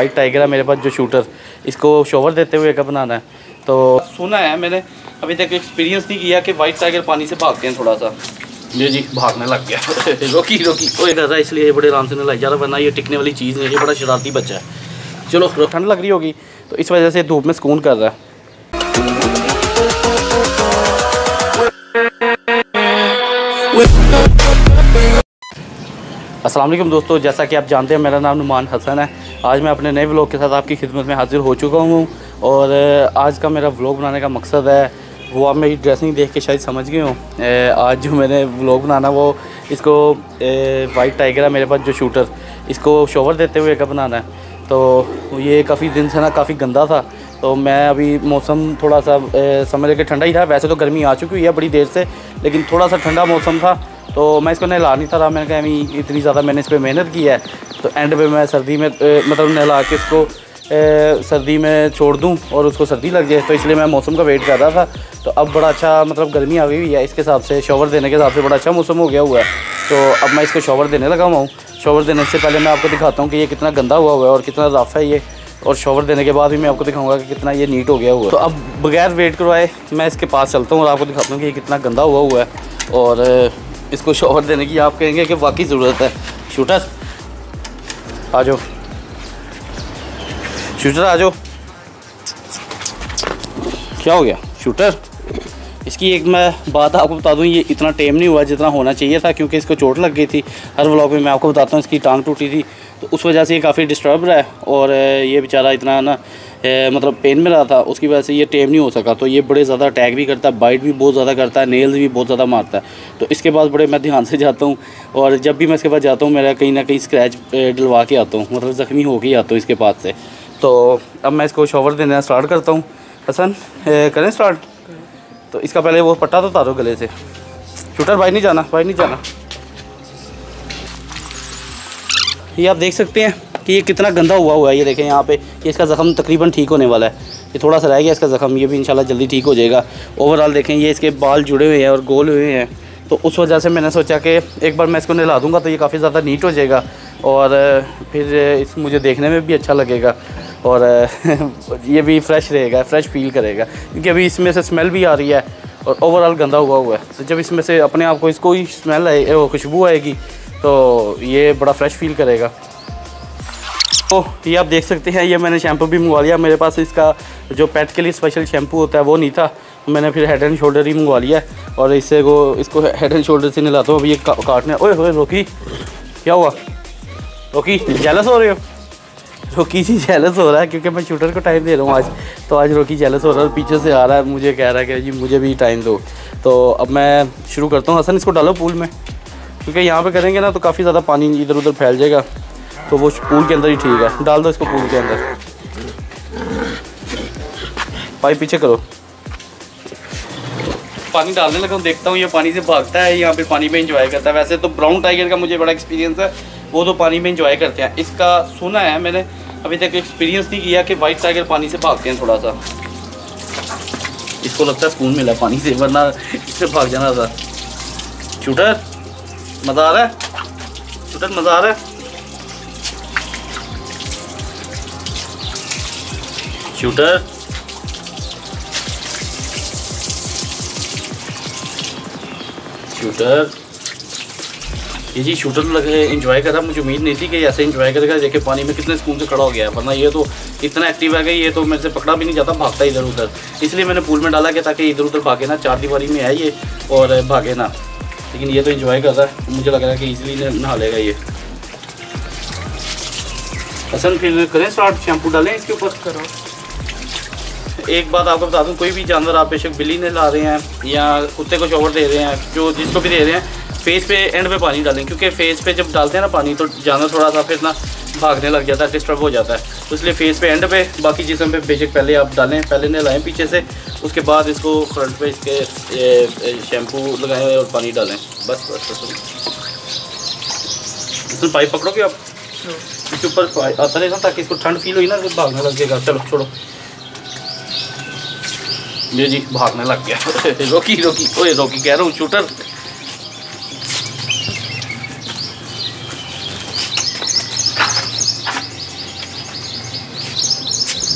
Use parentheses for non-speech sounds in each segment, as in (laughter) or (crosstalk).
White tiger है मेरे पास जो शूटर इसको शोवर देते हुए कब बनाना है। तो सुना है मैंने अभी तक एक्सपीरियंस नहीं किया कि वाइट टाइगर पानी से भागते हैं थोड़ा सा जी जी भागने लग गया। (laughs) रोकी रोकी। कोई कर रहा है इसलिए बड़े आराम से नलाई जा रहा वरना ये टिकने वाली चीज़ नहीं है ये बड़ा शरारती बच्चा है। चलो ठंड लग रही होगी तो इस वजह से धूप में सुकून कर रहा है। असलम दोस्तों जैसा कि आप जानते हैं मेरा नाम नुमान हसन है। आज मैं अपने नए व्लॉग के साथ आपकी खिदमत में हाजिर हो चुका हूँ और आज का मेरा व्लॉग बनाने का मकसद है, वो आप मेरी ड्रेसिंग देख के शायद समझ गए हो। आज जो मैंने व्लॉग बनाना वो इसको वाइट टाइगर है मेरे पास जो शूटर इसको शोवर देते हुए कब बनाना है। तो ये काफ़ी दिन से ना काफ़ी गंदा था तो मैं अभी मौसम थोड़ा सा समझ लेके ठंडा ही था। वैसे तो गर्मी आ चुकी है बड़ी देर से, लेकिन थोड़ा सा ठंडा मौसम था तो मैं इसको नहला नहीं था रहा। मैंने कहा इतनी ज़्यादा मैंने इस पर मेहनत की है तो एंड में मैं सर्दी में मतलब नहला के इसको ए, सर्दी में छोड़ दूँ और उसको सर्दी लग जाए तो इसलिए मैं मौसम का वेट कर रहा था। तो अब बड़ा अच्छा मतलब गर्मी आ गई हुई है इसके हिसाब से शॉवर देने के हिसाब से बड़ा अच्छा मौसम हो गया हुआ है। तो अब मैं इसको शॉवर देने लगा हुआ हूँ। शॉवर देने से पहले मैं आपको दिखाता हूँ कि ये कितना गंदा हुआ हुआ है और कितना रफ है ये। और शॉवर देने के बाद भी मैं आपको दिखाऊँगा कि कितना ये नीट हो गया हुआ है। तो अब बगैर वेट करवाए मैं इसके पास चलता हूँ और आपको दिखाता हूँ कि ये कितना गंदा हुआ हुआ है। और इसको शॉवर देने की आप कहेंगे कि वाकई ज़रूरत है। शूटर आ जाओ शूटर आ जाओ क्या हो गया? शूटर? इसकी एक मैं बात आपको बता दूँ, ये इतना टेम नहीं हुआ जितना होना चाहिए था, क्योंकि इसको चोट लग गई थी। हर व्लॉग में मैं आपको बताता हूँ, इसकी टांग टूटी थी। तो उस वजह से ये काफ़ी डिस्टर्ब रहा है, और ये बेचारा इतना ना मतलब पेन में रहा था, उसकी वजह से ये टेम नहीं हो सका। तो ये बड़े ज़्यादा अटैक भी करता है बाइट भी बहुत ज़्यादा करता है नेल्स भी बहुत ज़्यादा मारता है। तो इसके बाद बड़े मैं ध्यान से जाता हूँ और जब भी मैं इसके पास जाता हूँ, मेरा कहीं ना कहीं स्क्रैच डलवा के आता हूँ मतलब ज़ख्मी हो के आता हूँ इसके पास से। तो अब मैं इसको शॉवर देना स्टार्ट करता हूँ। हसन करें स्टार्ट तो इसका पहले वो पट्टा तो उतारो गले से। शूटर भाई नहीं जाना भाई नहीं जाना। ये आप देख सकते हैं। कि ये कितना गंदा हुआ हुआ है, ये देखें यहाँ पे, ये इसका ज़ख़म तकरीबन ठीक होने वाला है। ये थोड़ा सा रह गया इसका ज़ख़म, ये भी इंशाल्लाह जल्दी ठीक हो जाएगा। ओवरऑल देखें, ये इसके बाल जुड़े हुए हैं और गोल हुए हैं। तो उस वजह से मैंने सोचा कि एक बार मैं इसको नहला दूँगा तो ये काफ़ी ज़्यादा नीट हो जाएगा और फिर इस मुझे देखने में भी अच्छा लगेगा और (laughs) ये भी फ्रेश रहेगा, फ्रेश फील करेगा। क्योंकि अभी इसमें से स्मेल भी आ रही है और ओवरऑल गंदा हुआ हुआ है। तो जब इसमें से अपने आप को इसको ही स्मेल आए खुशबू आएगी तो ये बड़ा फ्रेश फील करेगा। तो ये आप देख सकते हैं ये मैंने शैम्पू भी मंगवा लिया। मेरे पास इसका जो पेट के लिए स्पेशल शैम्पू होता है वो नहीं था। मैंने फिर हेड एंड शोल्डर ही मंगवा लिया और इससे वो इसको हेड एंड शोल्डर से नहलाता हूँ। अभी ये का, काटने ओए ओए रोकी क्या हुआ? रोकी जेलस हो रहे हो? रोकी जी जेलस हो रहा है क्योंकि मैं शूटर को टाइम दे रहा हूँ आज। तो आज रोकी जेलस हो रहा है और पीछे से आ रहा है मुझे कह रहा है कि जी मुझे भी टाइम दो। तो अब मैं शुरू करता हूँ। हसन इसको डालो पूल में। क्योंकि यहाँ पे करेंगे ना तो काफ़ी ज़्यादा पानी इधर उधर फैल जाएगा। तो वो पूल के अंदर ही ठीक है। डाल दो इसको पूल के अंदर। पाइप पीछे करो। पानी डालने लगा, देखता हूँ ये पानी से भागता है यहाँ पे पानी में इंजॉय करता है। वैसे तो ब्राउन टाइगर का मुझे बड़ा एक्सपीरियंस है, वो तो पानी में इंजॉय करते हैं। इसका सुना है मैंने, अभी तक एक्सपीरियंस नहीं किया कि वाइट टाइगर पानी से भागते हैं थोड़ा सा। इसको लगता है सुकून मिला पानी से, वरना इससे भाग जाना था। शूटर मज़ा आ रहा है? शूटर मज़ा आ रहा है? शूटर शूटर ये जी शूटर लगे इंजॉय कर मुझे उम्मीद नहीं थी कि ऐसे इंजॉय करेगा देखे पानी में कितने स्कूल से खड़ा हो गया, वरना ये तो इतना एक्टिव है कि ये तो मेरे से पकड़ा भी नहीं जाता, भागता इधर उधर। इसलिए मैंने पूल में डाला गया ताकि इधर उधर भागे ना, चार दीवारी में है ये, और भागे ना। लेकिन ये तो इंजॉय कर रहा है, मुझे लग रहा है कि ईजिली नहा लेगा ये। हसन, फिर करें स्टार्ट शैम्पू डालें इसके ऊपर? करो। एक बात आपको बता दूँ कोई भी जानवर आप बेशक बिल्ली ने ला रहे हैं या कुत्ते को शॉवर दे रहे हैं जो जिसको भी दे रहे हैं फेस पे एंड पे पानी डालें क्योंकि फेस पे जब डालते हैं ना पानी तो जानवर थोड़ा सा फिर ना भागने लग जाता है डिस्टर्ब हो जाता है। तो इसलिए फेस पे एंड पे बाकी जिसम पे बेशक पहले आप डालें पहले नहलाएँ पीछे से उसके बाद इसको फ्रंट पे इसके शैम्पू लगाएँ और पानी डालें। बस बस बस इसमें पाइप पकड़ोगे आप? इसके ऊपर आता रहेगा ताकि इसको ठंड फील हुई ना तो भागने लग जाएगा। चलो छोड़ो। ये जी भागने लग गया। रोकी रोकी ओए रोकी कह रहा हूँ शूटर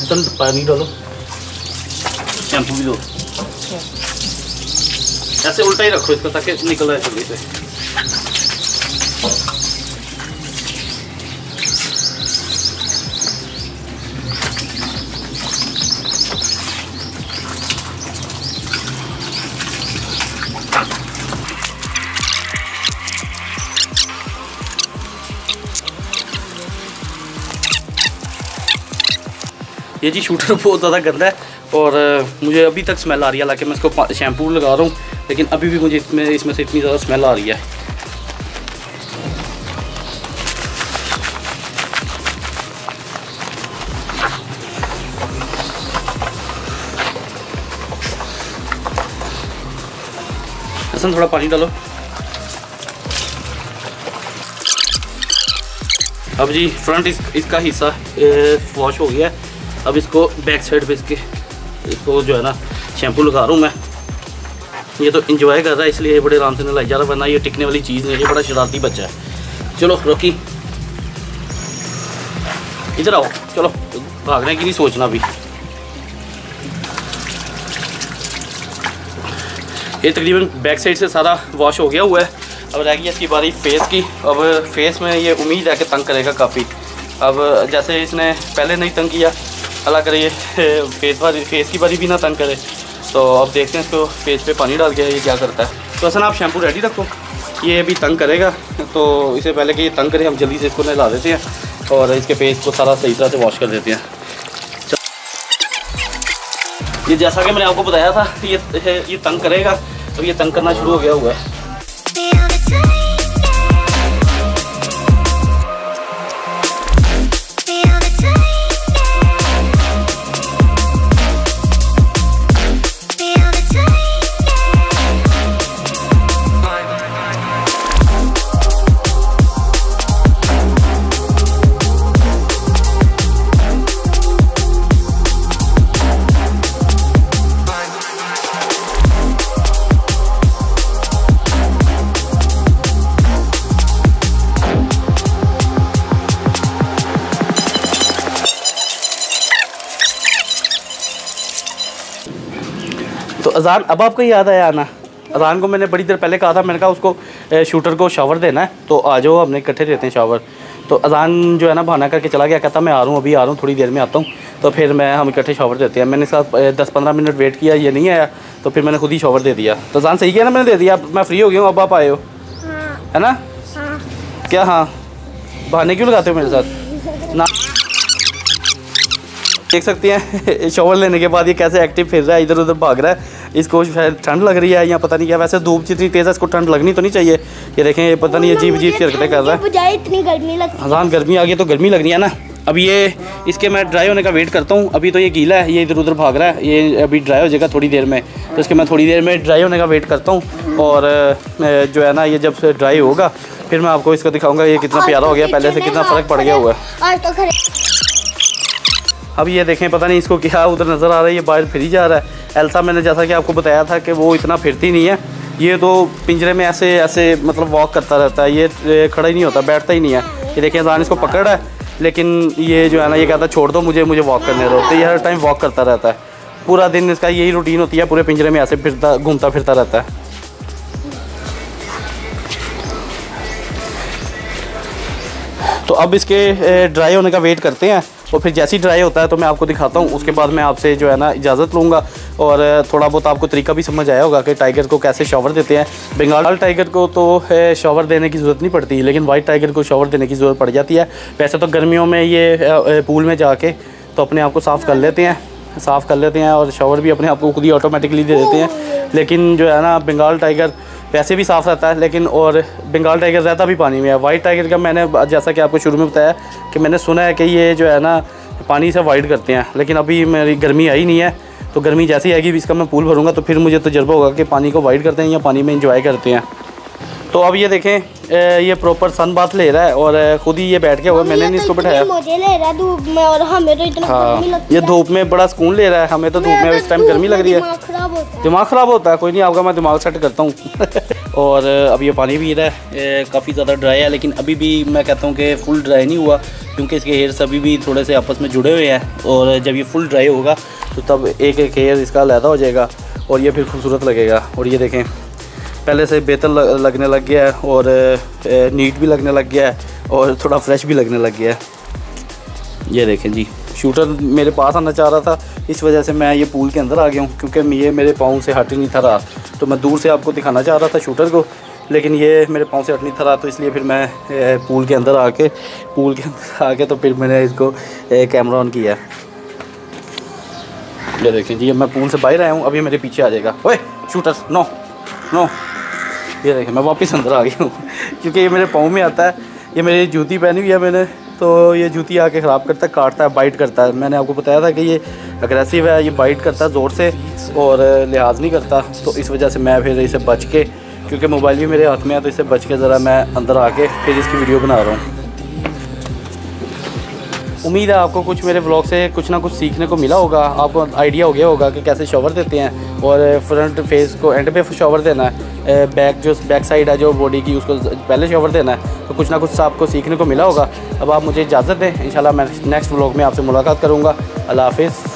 चल पानी डालो। शैम्पू भी दो। ऐसे उल्टा ही रखो इसको ताकि निकल जाए जल्दी से। ये जी शूटर बहुत ज़्यादा गंदा है और मुझे अभी तक स्मेल आ रही है हालाँकि मैं इसको शैम्पू लगा रहा हूँ लेकिन अभी भी मुझे इसमें इसमें से इतनी ज़्यादा स्मेल आ रही है। थोड़ा पानी डालो। अब जी फ्रंट इस, इसका हिस्सा वॉश हो गया है। अब इसको बैक साइड पे इसके, इसको जो है ना शैम्पू लगा रहा हूँ मैं। ये तो इंजॉय कर रहा है, इसलिए ये बड़े आराम से नलाई जा रहा वरना ये टिकने वाली चीज़ नहीं है बड़ा शरारती बच्चा है। चलो रोकी इधर आओ, चलो, भागने की नहीं सोचना अभी ये तकरीबन बैक साइड से सारा वॉश हो गया हुआ है। अब रह गई इसकी बारी फेस की। अब फेस में ये उम्मीद है कि तंग करेगा काफ़ी। अब जैसे इसने पहले नहीं तंग किया अल्लाह करे ये (laughs) फेस बारी फेस की बारी भी ना तंग करे। तो अब देखते हैं इसको फेस पे पानी डाल के ये क्या करता है। तो असल आप शैम्पू रेडी रखो। ये अभी तंग करेगा। तो इससे पहले कि ये तंग करे, हम जल्दी से इसको नहला देते हैं और इसके फेस को सारा सही तरह से वॉश कर देते हैं। ये जैसा कि मैंने आपको बताया था ये ये तंग करेगा। तो ये तंग करना शुरू हो गया हुआ है। तो अजान अब आपको याद आया आना अजान को मैंने बड़ी देर पहले कहा था मैंने कहा उसको शूटर को शावर देना है तो आ जाओ हमने इकट्ठे देते हैं शावर तो अजान जो है ना बहाना करके चला गया कहता मैं आ रहा हूँ अभी आ रहा हूँ थोड़ी देर में आता हूँ। तो फिर मैं हम इकट्ठे शावर देते हैं। मैंने इसका दस पंद्रह मिनट वेट किया ये नहीं आया तो फिर मैंने खुद ही शावर दे दिया। तो अजान सही किया ना मैंने दे दिया? अब मैं फ्री हो गया हूँ अब आप आए हो। है। ना? क्या? हाँ। बहाने क्यों लगाते हो मेरे साथ? देख सकते हैं (laughs) शॉवर लेने के बाद ये कैसे एक्टिव फिर रहा है इधर उधर भाग रहा है। इसको शायद ठंड लग रही है या पता नहीं क्या वैसे धूप जितनी तेज़ है इसको ठंड लगनी तो नहीं चाहिए। ये देखें ये पता नहीं अजीब अजीब सी हरकतें कर रहा है। इतनी गर्मी लगती हजान गर्मी आ गई तो गर्मी लग रही है ना। अब ये इसके मैं ड्राई होने का वेट करता हूँ। अभी तो ये गीला है ये इधर उधर भाग रहा है। ये अभी ड्राई हो जाएगा थोड़ी देर में। तो इसके मैं थोड़ी देर में ड्राई होने का वेट करता हूँ। और जो है ना ये जब ड्राई होगा फिर मैं आपको इसको दिखाऊँगा ये कितना प्यारा हो गया पहले से कितना फ़र्क पड़ गया हुआ है। अब ये देखें, पता नहीं इसको क्या उधर नज़र आ रहा है, ये बाहर फिर ही जा रहा है। एल्सा, मैंने जैसा कि आपको बताया था कि वो इतना फिरती नहीं है। ये तो पिंजरे में ऐसे ऐसे मतलब वॉक करता रहता है। ये खड़ा ही नहीं होता, बैठता ही नहीं है। ये देखें अजान इसको पकड़ है, लेकिन ये जो है ना, ये कहता है, छोड़ दो, मुझे मुझे वॉक करने दो। तो ये हर टाइम वॉक करता रहता है। पूरा दिन इसका यही रूटीन होती है, पूरे पिंजरे में ऐसे फिरता, घूमता फिरता रहता है। तो अब इसके ड्राई होने का वेट करते हैं। और फिर जैसे ही ड्राई होता है तो मैं आपको दिखाता हूँ। उसके बाद मैं आपसे जो है ना इजाज़त लूँगा और थोड़ा बहुत आपको तरीका भी समझ आया होगा कि टाइगर को कैसे शॉवर देते हैं। बंगाल टाइगर को तो शॉवर देने की ज़रूरत नहीं पड़ती, लेकिन वाइट टाइगर को शॉवर देने की ज़रूरत पड़ जाती है। वैसे तो गर्मियों में ये पूल में जाके तो अपने आप को साफ़ कर लेते हैं, साफ़ कर लेते हैं और शॉवर भी अपने आप को खुद ही ऑटोमेटिकली दे देते हैं। लेकिन जो है ना बंगाल टाइगर वैसे भी साफ़ रहता है लेकिन और बंगाल टाइगर रहता भी पानी में है। वाइट टाइगर का मैंने जैसा कि आपको शुरू में बताया कि मैंने सुना है कि ये जो है ना पानी से वाइट करते हैं। लेकिन अभी मेरी गर्मी आई नहीं है तो गर्मी जैसे ही आएगी इसका मैं पूल भरूँगा तो फिर मुझे तजर्बा होगा कि पानी को वाइट करते हैं या पानी में इंजॉय करते हैं। तो अब ये देखें ये प्रॉपर सन बात ले रहा है और खुद ही ये बैठ गया हुआ मैंने नहीं इसको बैठाया। मुझे ले रहा है धूप में और हमें तो इतना हाँ ये धूप में बड़ा सुकून ले रहा है हमें तो धूप में इस टाइम गर्मी लग रही है। दिमाग खराब होता है, कोई नहीं, आपका मैं दिमाग सेट करता हूँ। (laughs) और अब ये पानी भी रहा है काफ़ी ज़्यादा ड्राई है, लेकिन अभी भी मैं कहता हूँ कि फुल ड्राई नहीं हुआ, क्योंकि इसके हेयर्स अभी भी थोड़े से आपस में जुड़े हुए हैं, और जब ये फुल ड्राई होगा तो तब एक एक हेयर इसका लहदा हो जाएगा, और ये फिर खूबसूरत लगेगा। और ये देखें, पहले से बेहतर लगने लग गया है, और नीट भी लगने लग गया है, और थोड़ा फ्रेश भी लगने लग गया है। ये देखें जी शूटर मेरे पास आना चाह रहा था इस वजह से मैं ये पूल के अंदर आ गया हूँ, क्योंकि ये मेरे पाँव से हट ही नहीं था रहा तो मैं दूर से आपको दिखाना चाह रहा था शूटर को, लेकिन ये मेरे पाँव से हट नहीं था रहा तो इसलिए फिर मैं पूल के अंदर आके, पूल के अंदर (laughs) आके तो फिर मैंने इसको कैमरा ऑन किया। ये देखें जी मैं पूल से बाहर आया हूँ, अभी मेरे पीछे आ जाएगा। ओए, शूटर नो नो ये देखें मैं वापस अंदर आ गया हूँ, (laughs) क्योंकि ये मेरे पाँव में आता है। ये मेरी जूती पहनी हुई है मैंने तो ये जूती आके ख़राब करता है, काटता है बाइट करता है। मैंने आपको बताया था कि ये अग्रेसिव है, ये बाइट करता है ज़ोर से और लिहाज नहीं करता। तो इस वजह से मैं फिर इसे बच के, क्योंकि मोबाइल भी मेरे हाथ में है तो इसे बच के ज़रा मैं अंदर आके फिर इसकी वीडियो बना रहा हूँ। उम्मीद है आपको कुछ मेरे ब्लॉग से कुछ ना कुछ सीखने को मिला होगा। आपको आइडिया हो गया होगा कि कैसे शॉवर देते हैं और फ्रंट फेस को एंड पे शॉवर देना है। बैक जो, बैक साइड है जो बॉडी की, उसको पहले शॉवर देना है तो कुछ ना कुछ आपको सीखने को मिला होगा। अब आप मुझे इजाज़त दें। इंशाल्लाह मैं नेक्स्ट व्लॉग में आपसे मुलाकात करूँगा। अल्लाह हाफिज़।